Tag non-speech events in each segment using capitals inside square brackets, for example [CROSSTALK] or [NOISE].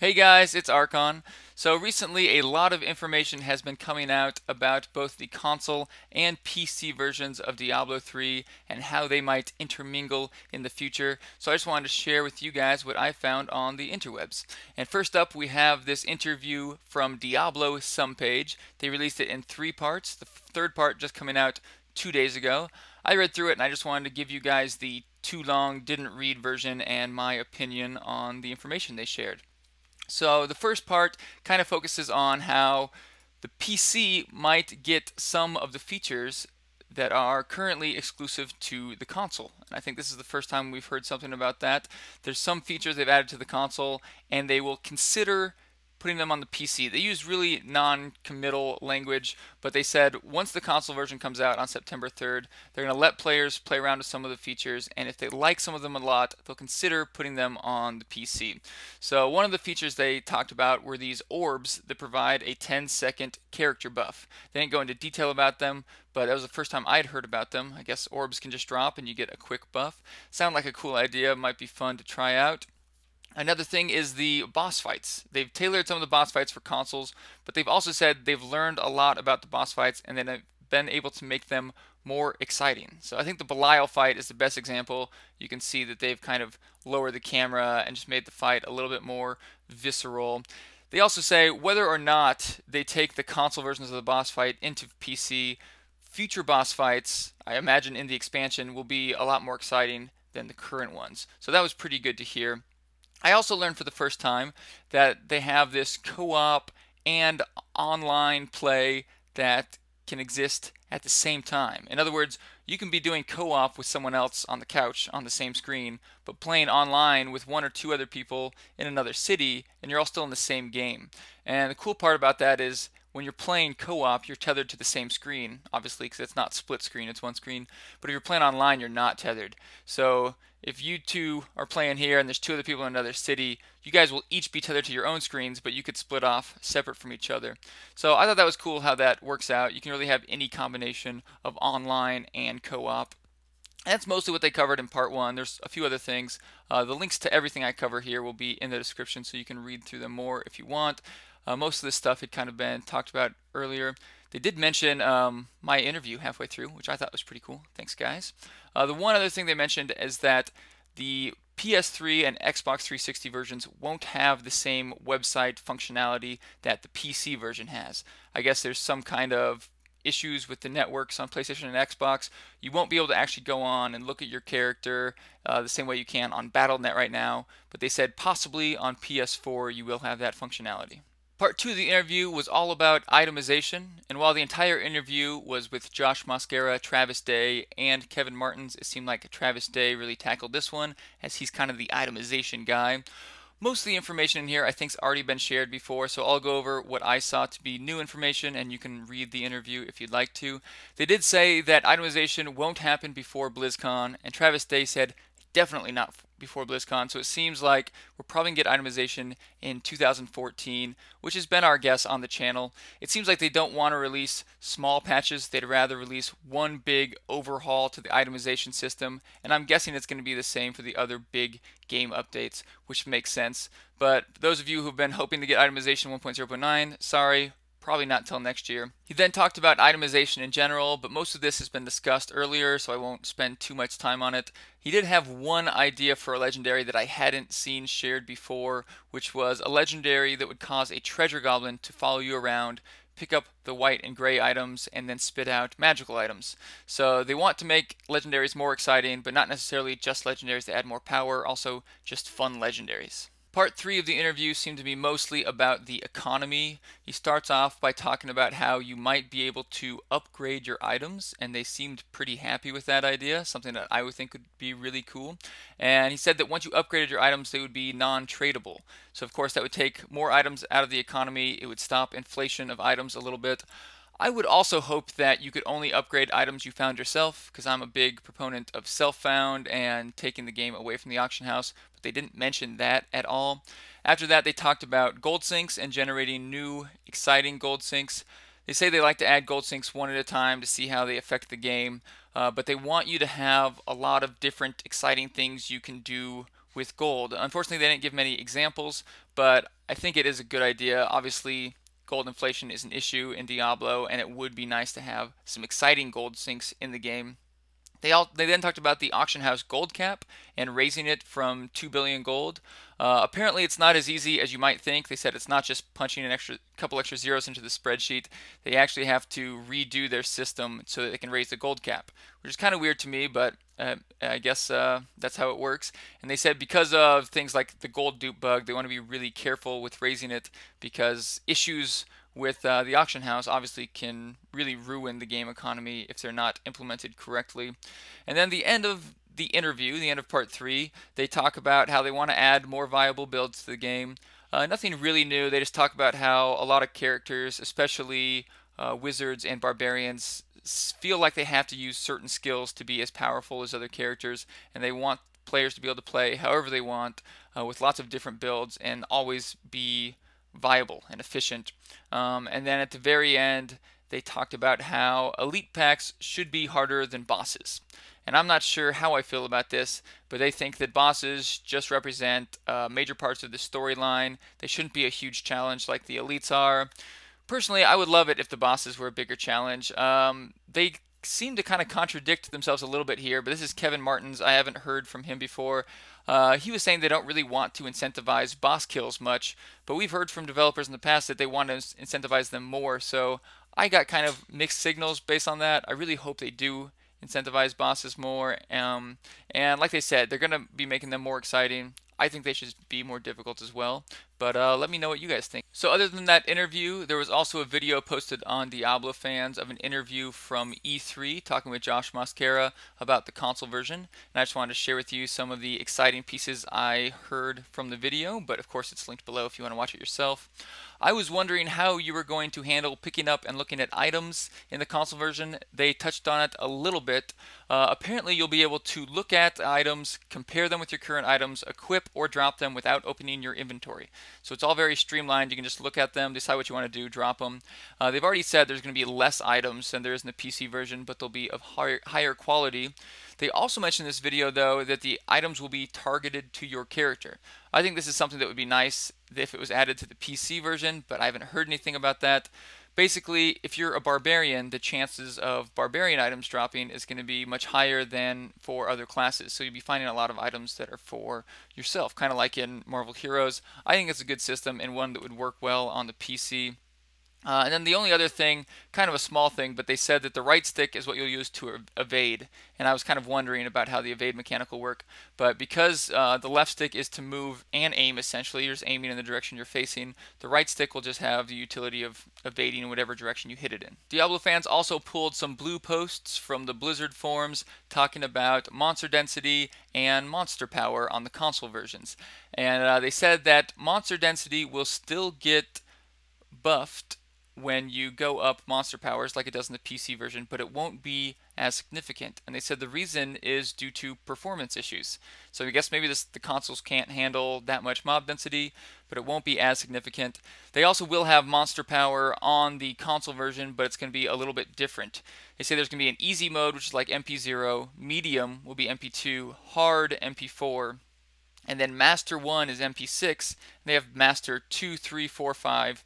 Hey guys, it's Archon. So recently a lot of information has been coming out about both the console and PC versions of Diablo 3 and how they might intermingle in the future. So I just wanted to share with you guys what I found on the interwebs. And first up we have this interview from Diablo Somepage. They released it in three parts. The third part just coming out two days ago. I read through it and I just wanted to give you guys the too long didn't read version and my opinion on the information they shared. So the first part kind of focuses on how the PC might get some of the features that are currently exclusive to the console. And I think this is the first time we've heard something about that. There's some features they've added to the console and they will consider putting them on the PC. They use really non-committal language, but they said once the console version comes out on September 3rd, they're going to let players play around with some of the features, and if they like some of them a lot, they'll consider putting them on the PC. So one of the features they talked about were these orbs that provide a 10-second character buff. They didn't go into detail about them, but that was the first time I'd heard about them. I guess orbs can just drop and you get a quick buff. Sound like a cool idea, might be fun to try out. Another thing is the boss fights. They've tailored some of the boss fights for consoles, but they've also said they've learned a lot about the boss fights and then have been able to make them more exciting. So I think the Belial fight is the best example. You can see that they've kind of lowered the camera and just made the fight a little bit more visceral. They also say whether or not they take the console versions of the boss fight into PC, future boss fights, I imagine in the expansion, will be a lot more exciting than the current ones. So that was pretty good to hear. I also learned for the first time that they have this co-op and online play that can exist at the same time. In other words, you can be doing co-op with someone else on the couch on the same screen, but playing online with one or two other people in another city, and you're all still in the same game. And the cool part about that is when you're playing co-op, you're tethered to the same screen, obviously, because it's not split screen, it's one screen. But if you're playing online, you're not tethered. So if you two are playing here and there's two other people in another city, you guys will each be tethered to your own screens, but you could split off separate from each other. So I thought that was cool how that works out. You can really have any combination of online and co-op. That's mostly what they covered in part one. There's a few other things. Uh, the links to everything I cover here will be in the description so you can read through them more if you want. Uh, most of this stuff had kind of been talked about earlier. They did mention um, my interview halfway through, which I thought was pretty cool. Thanks, guys. Uh, the one other thing they mentioned is that the PS3 and Xbox 360 versions won't have the same website functionality that the PC version has. I guess there's some kind of issues with the networks on PlayStation and Xbox. You won't be able to actually go on and look at your character uh, the same way you can on Battle.net right now, but they said possibly on PS4 you will have that functionality. Part two of the interview was all about itemization, and while the entire interview was with Josh Mosqueira, Travis Day, and Kevin Martens, it seemed like Travis Day really tackled this one, as he's kind of the itemization guy. Most of the information in here I think's already been shared before, so I'll go over what I saw to be new information, and you can read the interview if you'd like to. They did say that itemization won't happen before BlizzCon, and Travis Day said definitely not before BlizzCon. So it seems like we're probably going to get itemization in 2014, which has been our guess on the channel. It seems like they don't want to release small patches. They'd rather release one big overhaul to the itemization system. And I'm guessing it's going to be the same for the other big game updates, which makes sense. But those of you who've been hoping to get itemization 1.0.9, sorry, probably not until next year. He then talked about itemization in general, but most of this has been discussed earlier, so I won't spend too much time on it. He did have one idea for a legendary that I hadn't seen shared before, which was a legendary that would cause a treasure goblin to follow you around, pick up the white and gray items, and then spit out magical items. So they want to make legendaries more exciting, but not necessarily just legendaries that add more power, also just fun legendaries. Part three of the interview seemed to be mostly about the economy. He starts off by talking about how you might be able to upgrade your items, and they seemed pretty happy with that idea, something that I would think would be really cool. And he said that once you upgraded your items, they would be non tradable. So, of course, that would take more items out of the economy, it would stop inflation of items a little bit. I would also hope that you could only upgrade items you found yourself, because I'm a big proponent of self-found and taking the game away from the auction house, but they didn't mention that at all. After that, they talked about gold sinks and generating new, exciting gold sinks. They say they like to add gold sinks one at a time to see how they affect the game, uh, but they want you to have a lot of different exciting things you can do with gold. Unfortunately, they didn't give many examples, but I think it is a good idea. Obviously, gold inflation is an issue in Diablo, and it would be nice to have some exciting gold sinks in the game. They all they then talked about the auction house gold cap and raising it from 2 billion gold. Uh, apparently, it's not as easy as you might think. They said it's not just punching an extra couple extra zeros into the spreadsheet. They actually have to redo their system so that they can raise the gold cap, which is kind of weird to me, but uh, I guess uh, that's how it works. And they said because of things like the gold dupe bug, they want to be really careful with raising it because issues with uh, the auction house obviously can really ruin the game economy if they're not implemented correctly. And then the end of the interview, the end of part three, they talk about how they want to add more viable builds to the game. Uh, nothing really new. They just talk about how a lot of characters, especially uh, wizards and barbarians, feel like they have to use certain skills to be as powerful as other characters, and they want players to be able to play however they want uh, with lots of different builds and always be viable and efficient. Um, and then at the very end, they talked about how elite packs should be harder than bosses. And I'm not sure how I feel about this, but they think that bosses just represent uh, major parts of the storyline. They shouldn't be a huge challenge like the elites are. Personally, I would love it if the bosses were a bigger challenge. Um, they seem to kind of contradict themselves a little bit here, but this is Kevin Martens. I haven't heard from him before. Uh, he was saying they don't really want to incentivize boss kills much, but we've heard from developers in the past that they want to incentivize them more. So I got kind of mixed signals based on that. I really hope they do incentivize bosses more. Um, and like they said, they're going to be making them more exciting. I think they should be more difficult as well. But uh, let me know what you guys think. So other than that interview, there was also a video posted on Diablo fans of an interview from E3 talking with Josh Mosqueira about the console version. And I just wanted to share with you some of the exciting pieces I heard from the video, but of course it's linked below if you want to watch it yourself. I was wondering how you were going to handle picking up and looking at items in the console version. They touched on it a little bit. Uh, apparently you'll be able to look at items, compare them with your current items, equip or drop them without opening your inventory. So it's all very streamlined. You can just look at them, decide what you want to do, drop them. Uh, they've already said there's going to be less items than there is in the PC version, but they'll be of higher, higher quality. They also mentioned in this video, though, that the items will be targeted to your character. I think this is something that would be nice if it was added to the PC version, but I haven't heard anything about that. Basically, if you're a barbarian, the chances of barbarian items dropping is going to be much higher than for other classes. So you'll be finding a lot of items that are for yourself, kind of like in Marvel Heroes. I think it's a good system and one that would work well on the PC. Uh, and then the only other thing, kind of a small thing, but they said that the right stick is what you'll use to evade. And I was kind of wondering about how the evade mechanic will work. But because uh, the left stick is to move and aim, essentially, you're just aiming in the direction you're facing, the right stick will just have the utility of evading in whatever direction you hit it in. Diablo fans also pulled some blue posts from the Blizzard forums talking about monster density and monster power on the console versions. And uh, they said that monster density will still get buffed when you go up monster powers like it does in the PC version, but it won't be as significant. And they said the reason is due to performance issues. So I guess maybe this, the consoles can't handle that much mob density, but it won't be as significant. They also will have monster power on the console version, but it's going to be a little bit different. They say there's going to be an easy mode, which is like MP0, medium will be MP2, hard MP4, and then Master 1 is MP6. They have Master 2, 3, 4, 5,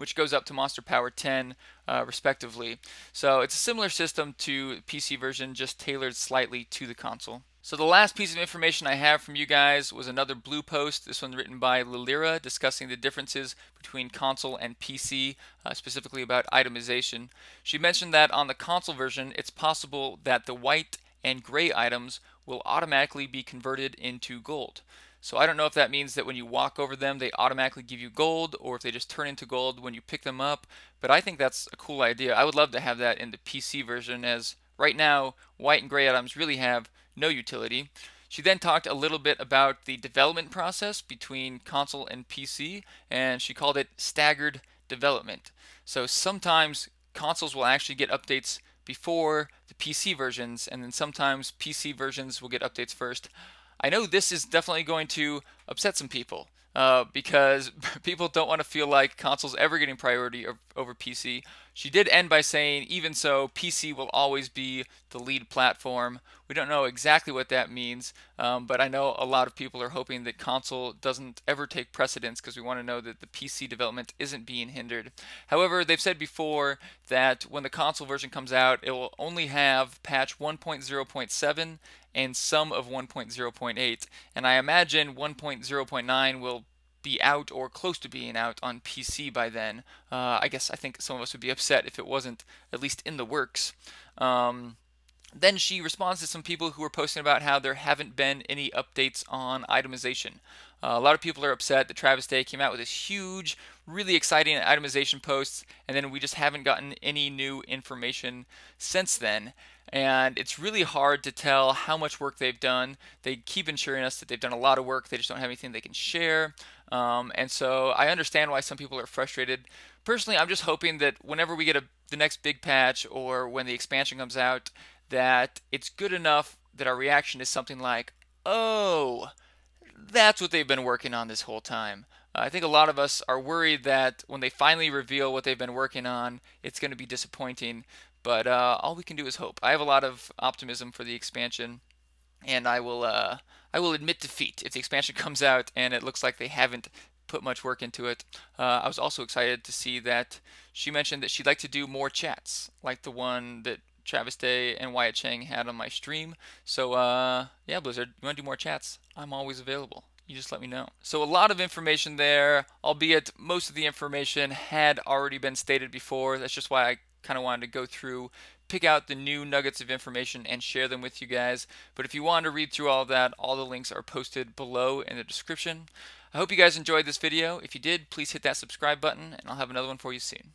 which goes up to Monster Power 10 uh, respectively. So it's a similar system to PC version, just tailored slightly to the console. So the last piece of information I have from you guys was another blue post, this one written by Lylirra, discussing the differences between console and PC, uh, specifically about itemization. She mentioned that on the console version, it's possible that the white and gray items will automatically be converted into gold. So I don't know if that means that when you walk over them, they automatically give you gold, or if they just turn into gold when you pick them up. But I think that's a cool idea. I would love to have that in the PC version, as right now, white and gray items really have no utility. She then talked a little bit about the development process between console and PC, and she called it staggered development. So sometimes consoles will actually get updates before the PC versions, and then sometimes PC versions will get updates first. I know this is definitely going to upset some people uh, because [LAUGHS] people don't want to feel like consoles ever getting priority over PC. She did end by saying, even so, PC will always be the lead platform. We don't know exactly what that means, um, but I know a lot of people are hoping that console doesn't ever take precedence because we want to know that the PC development isn't being hindered. However, they've said before that when the console version comes out, it will only have patch 1.0.7 and some of 1.0.8, and I imagine 1.0.9 will be out or close to being out on PC by then. Uh, I guess I think some of us would be upset if it wasn't at least in the works. Um, then she responds to some people who were posting about how there haven't been any updates on itemization. Uh, a lot of people are upset that Travis Day came out with this huge, really exciting itemization post, and then we just haven't gotten any new information since then and it's really hard to tell how much work they've done. They keep ensuring us that they've done a lot of work, they just don't have anything they can share. Um, and so I understand why some people are frustrated. Personally, I'm just hoping that whenever we get a, the next big patch or when the expansion comes out, that it's good enough that our reaction is something like, oh, that's what they've been working on this whole time. I think a lot of us are worried that when they finally reveal what they've been working on, it's going to be disappointing. But uh, all we can do is hope. I have a lot of optimism for the expansion, and I will uh, I will admit defeat if the expansion [LAUGHS] comes out and it looks like they haven't put much work into it. Uh, I was also excited to see that she mentioned that she'd like to do more chats, like the one that Travis Day and Wyatt Cheng had on my stream. So uh, yeah, Blizzard, you want to do more chats? I'm always available you just let me know. So a lot of information there, albeit most of the information had already been stated before. That's just why I kind of wanted to go through, pick out the new nuggets of information and share them with you guys. But if you want to read through all that, all the links are posted below in the description. I hope you guys enjoyed this video. If you did, please hit that subscribe button and I'll have another one for you soon.